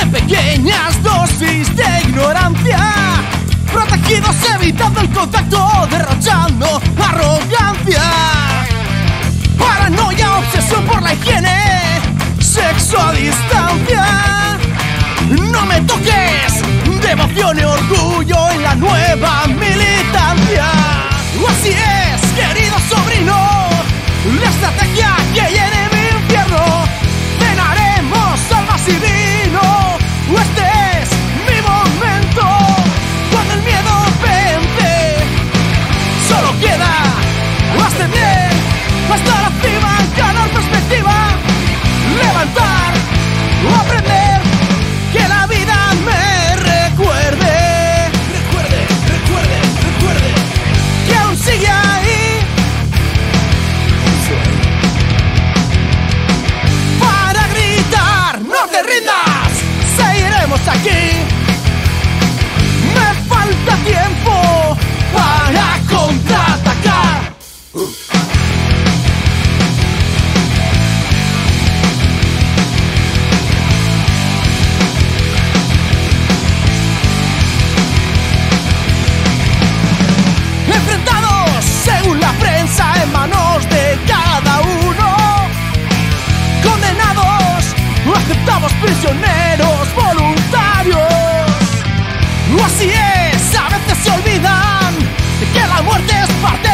en pequeñas dosis de ignorancia. Protegidos evitando el contacto, derrochando arrogancia. Paranoia, obsesión por la higiene, sexo a distancia. No me toques, devoción y orgullo en la nueva militancia. Así es, querido sobrino, la estrategia que llene aceptamos prisioneros voluntarios. Así es, a veces se olvidan de que la muerte es parte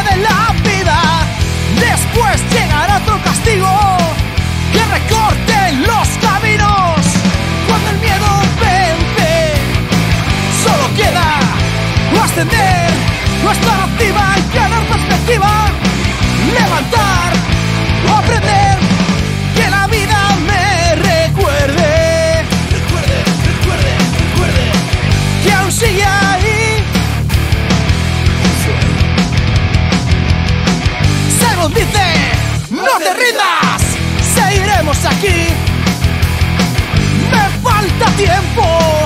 Según dice, no te rindas, seguiremos aquí. Me falta tiempo